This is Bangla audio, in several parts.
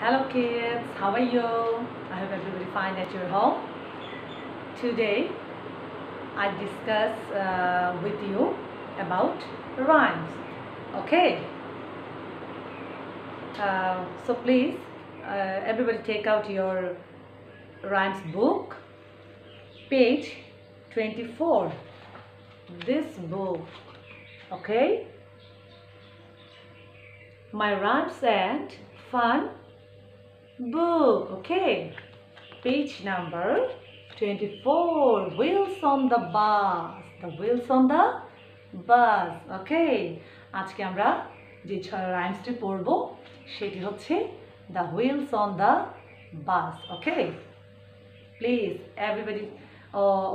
Hello kids, how are you? I hope everybody fine at your home. Today I discuss uh, with you about rhymes. Okay. Uh, so please, uh, everybody take out your rhymes book, page 24. This book. Okay. My rhymes and fun book. Okay. Page number 24. Wheels on the bus. The wheels on the bus. Okay. আজকে আমরা যে রাইমসটি পড়ব সেটি হচ্ছে the wheels on the bus okay please everybody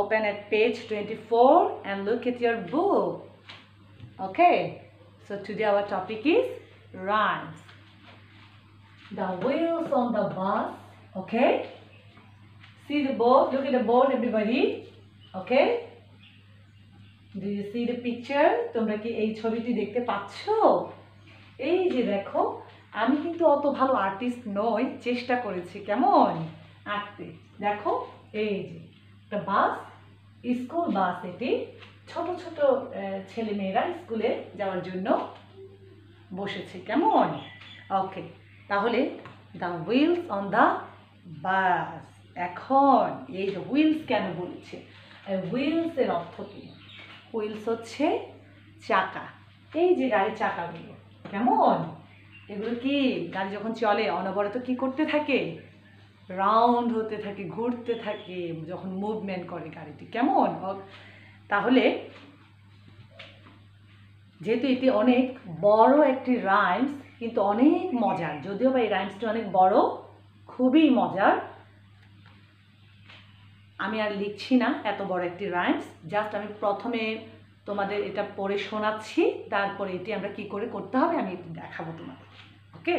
open at page 24 and look at your book okay so today our topic is rhymes the wheels on the bus, okay? See the board, look at the board, everybody, okay? Do you see the picture? তোমরা কি এই ছবিটি দেখতে পাচ্ছো? এই যে দেখো, আমি কিন্তু অত ভালো আর্টিস্ট নই, চেষ্টা করেছি, কেমন? আঁকতে। দেখো, এই যে একটা বাস স্কুল বাস এটি, ছোট ছোট ছেলে মেয়েরা স্কুলে যাওয়ার জন্য বসেছে, কেমন? ওকে তাহলে the wheels on the bus এখন এই যে হুইলস কেন বলেছে? হুইলসের অর্থ কী? হুইলস হচ্ছে চাকা। এই যে গাড়ির চাকাগুলো, কেমন? এগুলো কি গাড়ি যখন চলে, অনবরত কি করতে থাকে? রাউন্ড হতে থাকে, ঘুরতে থাকে, যখন মুভমেন্ট করে গাড়িটি, কেমন? তাহলে যেহেতু এটি অনেক বড় একটি রাইমস কিন্তু অনেক মজার। যদিও বা এই রাইমসটি অনেক বড়, খুবই মজার। আমি আর লিখছি না এত বড় একটি রাইমস জাস্ট আমি প্রথমে তোমাদের এটা পড়ে শোনাচ্ছি, তারপরে এটি আমরা কি করে করতে হবে আমি দেখাবো তোমাদের। ওকে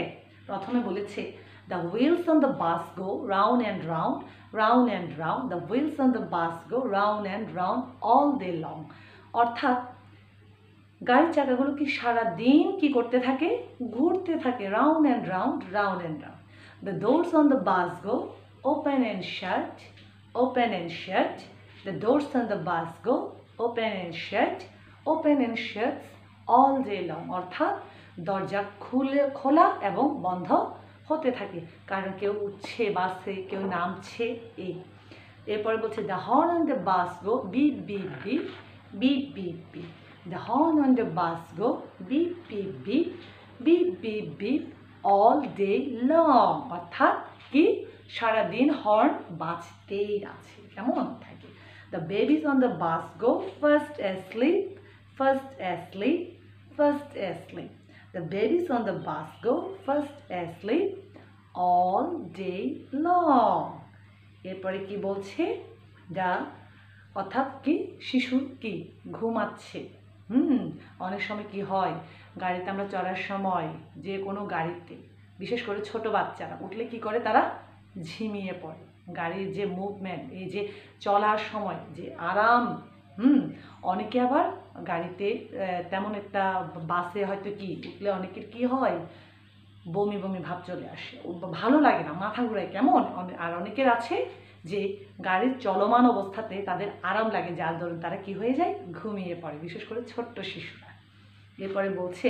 প্রথমে বলেছে the wheels on the bus go round and round round and round the wheels on the bus go round and round all day long অর্থাৎ গাড়ির চাকাগুলো কি সারা দিন কি করতে থাকে? ঘুরতে থাকে round and round round and round the doors on the bus go open and shut open and shut the doors on the bus go open and shut open and shuts all day long অর্থাৎ দরজা খুলে, খোলা এবং বন্ধ হতে থাকে। কারণ কেউ উঠছে বাসে, কেউ নামছে, এই। এরপরে বলছে the horn on the bus go beep beep beep beep beep beep the horn on the bus go beep beep beep beep beep beep all day long অর্থাৎ কি? সারাদিন হর্ন বাজতেই আছে। কেমন থাকে? The babies on the bus go fast asleep fast asleep fast asleep the babies on the bus go fast asleep all day long এরপরে কি বলছে? যা, অর্থাৎ কি? শিশু কি? ঘুমাচ্ছে। হুম, অনেক সময় কি হয়, গাড়িতে আমরা চড়ার সময় যে কোনো গাড়িতে, বিশেষ করে ছোট বাচ্চারা, উঠলে কি করে তারা? ঝিমিয়ে পড়ে। গাড়ির যে মুভমেন্ট এই যে চলার সময়, যে আরাম, হুম, অনেকে আবার গাড়িতে তেমন একটা বাসে হয়তো কি, উঠলে অনেকের কি হয়, বমি বমি ভাব চলে আসে। ভালো লাগে না, মাথা ঘুরায় কেমন? আর অনেকের আছে যে গাড়ির চলমান অবস্থাতে তাদের আরাম লাগে যার দরুন তারা কি হয়ে যায় ঘুমিয়ে পড়ে বিশেষ করে ছোট্ট শিশুরা এরপরে বলছে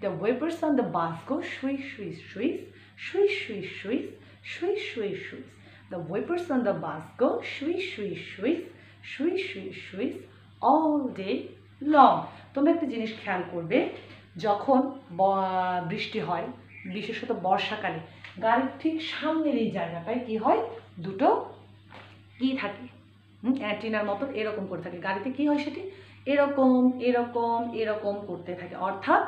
the wipers on the bus go swish swish swish swish swish swish swish swish swish the wipers on the bus go swish swish swish সুই swish Swiss all day long তোমরা একটা জিনিস খেয়াল করবে যখন বৃষ্টি হয় বিশেষত বর্ষাকালে গাড়ির ঠিক সামনের এই জায়গাটায় কি হয় দুটো কি থাকে অ্যান্টিনার মতো এরকম করে থাকে গাড়িতে কি হয় সেটি এরকম এরকম এরকম করতে থাকে অর্থাৎ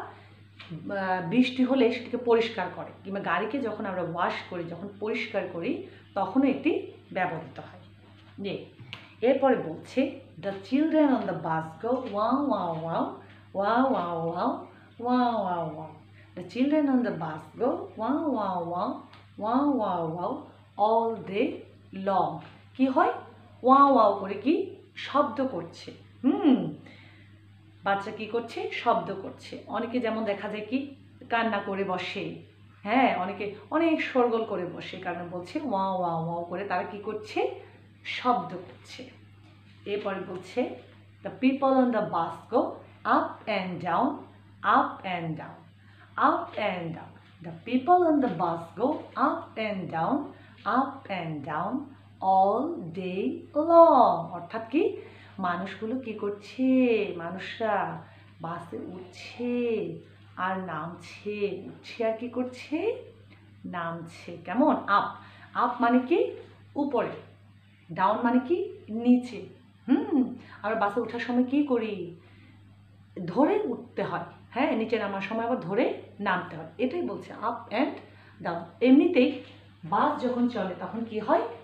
বৃষ্টি হলে সেটিকে পরিষ্কার করে কিংবা গাড়িকে যখন আমরা ওয়াশ করি যখন পরিষ্কার করি তখনও এটি ব্যবহৃত হয় যে এরপরে বলছে the children on the bus go wow wow wow wow wow wow wow wow wow the children on the bus go wow wow wow wow wow wow all day long কি হয়? ওয়া ওয়াও করে কি? শব্দ করছে। হুম। বাচ্চা কি করছে? শব্দ করছে। অনেকে যেমন দেখা যায় কি, কান্না করে বসে। হ্যাঁ অনেকে অনেক সরগোল করে বসে কারণ বলছে ওয়া ওয়া ওয়াও করে তারা কি করছে? শব্দ করছে। এরপরে বলছে the people on the bus go up and down up and down up and down the people on the bus go up and down up and down all day long অর্থাৎ কি? মানুষগুলো কি করছে? মানুষরা বাসে উঠছে আর নামছে। উঠছে আর কি করছে? নামছে। কেমন? আপ আপ মানে কি? উপরে। ডাউন মানে কি? নিচে। হুম? আর বাসে ওঠার সময় কি করি? ধরে উঠতে হয়। হ্যাঁ? নিচে নামার সময় আবার ধরে নামতে হয়। এটাই বলছে আপ অ্যান্ড ডাউন এমনিতেই বাস যখন চলে, তখন কি হয়?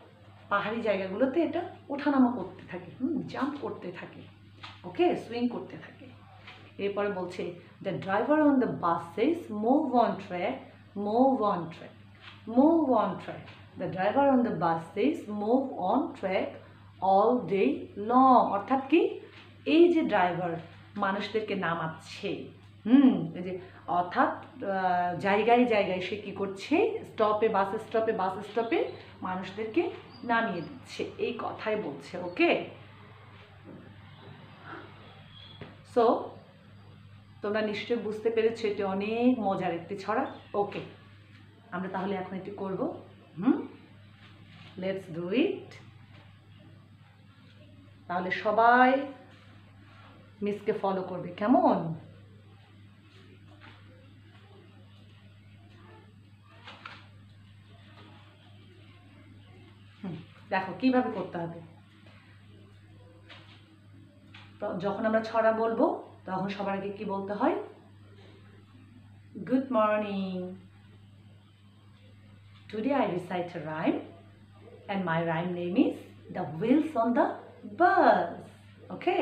পাহাড়ি জায়গাগুলোতে এটা ওঠানামা করতে থাকে, হুম জাম্প করতে থাকে ওকে সুইং করতে থাকে। এরপরে বলছে the driver on the bus says move on track move on track move on track the driver on the bus says move on track all day long অর্থাৎ কি? এই যে ড্রাইভার মানুষদেরকে নামাচ্ছে। হুম, এই যে অর্থাৎ জায়গায় জায়গায় সে কী করছে? স্টপে বাস স্টপে বাস স্টপে মানুষদেরকে নামিয়ে দিচ্ছে, এই কথাই বলছে ওকে সো তোমরা নিশ্চয়ই বুঝতে পেরেছ, এটি অনেক মজার একটি ছড়া ওকে আমরা তাহলে এখন এটি করব, হুম? লেটস ডু ইট তাহলে সবাই মিসকে ফলো করবে, কেমন? দেখো, কীভাবে করতে হবে? যখন আমরা ছড়া বলব, তখন সবার আগে কি বলতে হয়? Good morning today I recite rhyme and my rhyme name is the wheels on the bus okay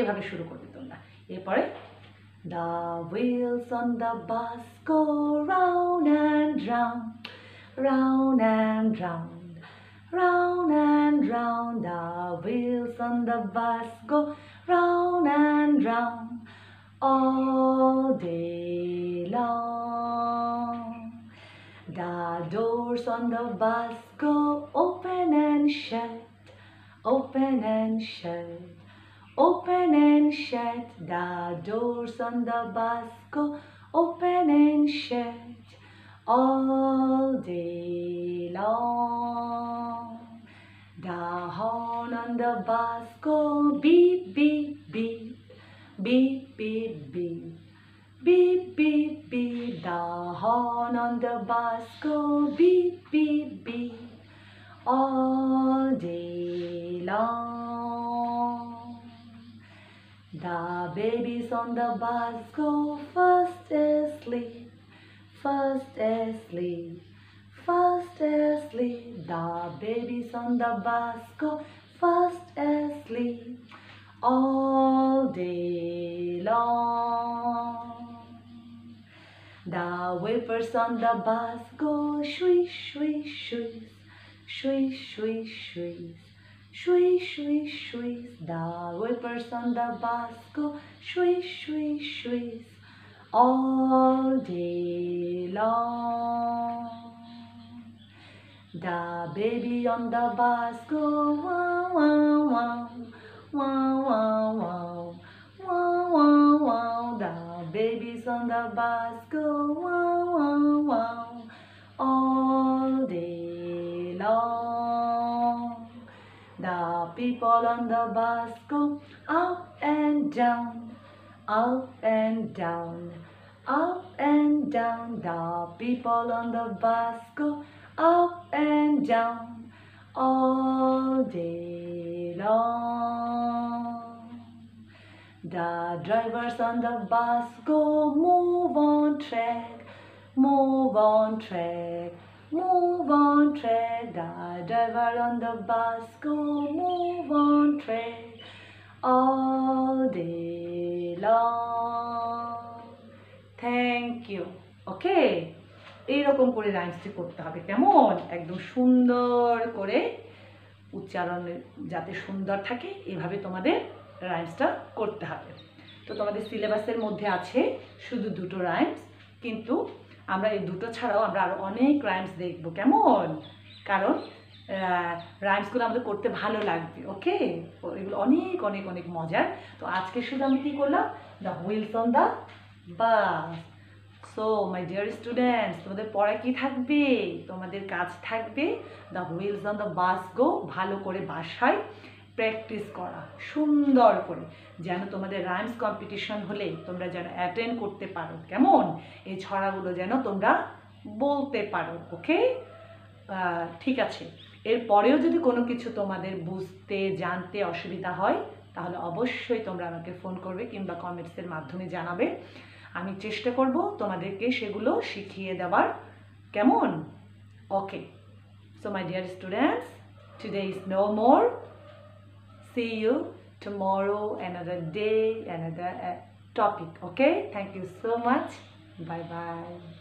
এভাবে শুরু করবে তোমরা। এরপরে the wheels on the bus go round and round round and round round and round. The wheels on the bus go round and round all day long. The doors on the bus go open and shut, open and shut. Open and shut, the doors on the bus go open and shut all day long. The horn on the bus go beep, beep, beep, beep, beep, beep. Beep, beep, beep, the horn on the bus go beep, beep, beep, all day long. The babies on the bus go fast asleep, fast asleep, fast asleep. The babies on the bus go fast asleep all day long. The whippers on the bus go swish, swish, swish, swish, swish, swish. Swish, swish, swish, the whippers on the bus go swish, swish, swish, all day long. The baby on the bus go wow, wow, wow, wow, wow, wow, wow, wow, wow. The babies on the bus go wow, wow, wow, all day long. The people on the bus go up and down, up and down, up and down. The people on the bus go up down all day long. The drivers on the bus go move on track, move on track, move on track. The driver on the bus go move on track all day long. Thank you. Okay. এইরকম করে রাইমসটি করতে হবে, কেমন? একদম সুন্দর করে উচ্চারণ, যাতে সুন্দর থাকে, এভাবে তোমাদের রাইমসটা করতে হবে। তো তোমাদের সিলেবাসের মধ্যে আছে শুধু দুটো রাইমস কিন্তু আমরা এই দুটো ছাড়াও আমরা আরও অনেক রাইমস দেখব, কেমন? কারণ রাইমসগুলো আমাদের করতে ভালো লাগবে, ওকে? এগুলো অনেক অনেক অনেক মজার। তো আজকে শুধু আমি কী করলাম? The wheels on the bus so my dear students তোমাদের পড়া কি থাকবে? তোমাদের কাজ থাকবে। The wheels on the bus go ভালো করে বাসায় প্র্যাকটিস করা, সুন্দর করে। যেন তোমাদের রাইমস কম্পিটিশন হলে তোমরা যেন অ্যাটেন্ড করতে পারো। কেমন? এই ছড়াগুলো যেন তোমরা বলতে পারো ওকে ঠিক আছে। এরপরেও যদি কোনো কিছু তোমাদের বুঝতে, জানতে অসুবিধা হয়, তাহলে অবশ্যই তোমরা আমাকে ফোন করবে কিংবা কমেন্টসের মাধ্যমে জানাবে। আমি চেষ্টা করব তোমাদেরকে সেগুলো শিখিয়ে দেওয়ার। কেমন? Okay so my dear students today is no more see you tomorrow another day another topic okay thank you so much bye bye